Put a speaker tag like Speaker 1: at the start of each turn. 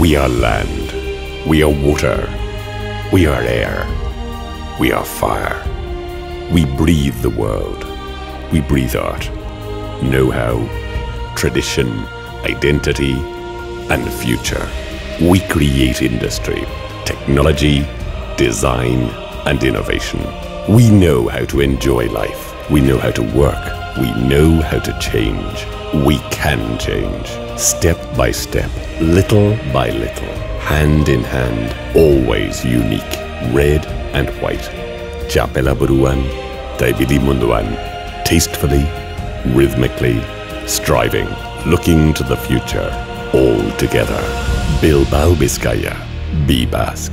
Speaker 1: We are land. We are water. We are air. We are fire. We breathe the world. We breathe art, know how, tradition, identity, and future. We create industry, technology, design, and innovation. We know how to enjoy life. We know how to work. We know how to change. We can change. Step by step, little by little, hand in hand, always unique. Red and white. Chapela Buruan, Daibidi Munduan. Tastefully, rhythmically, striving, looking to the future, all together. Bilbao Bizkaia. Be Basque.